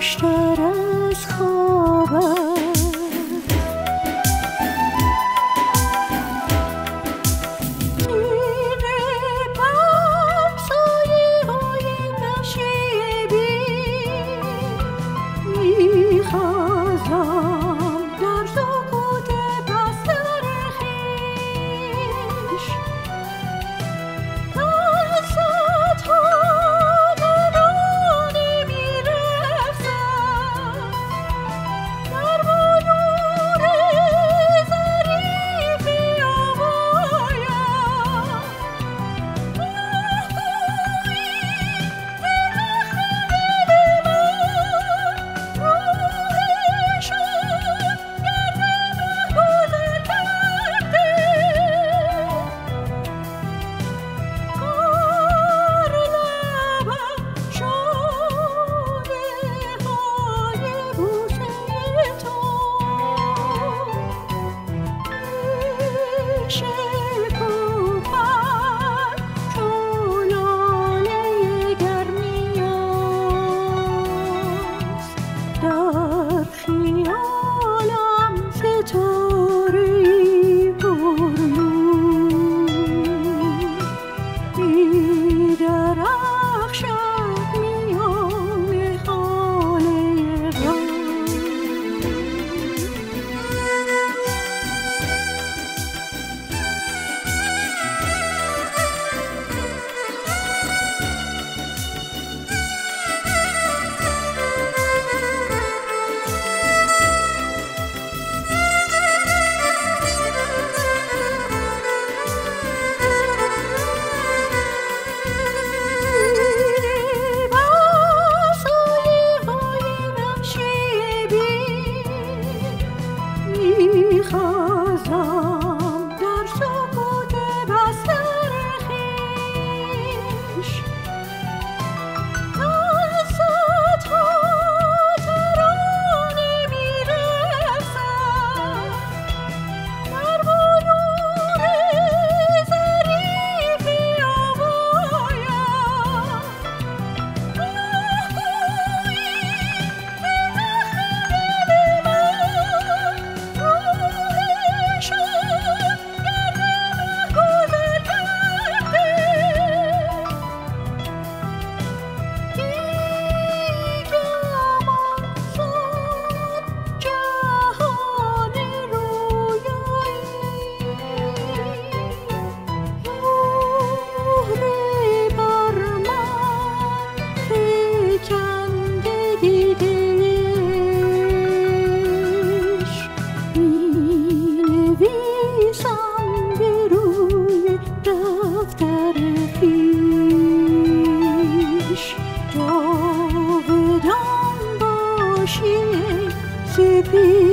خوشتر از خوابم. be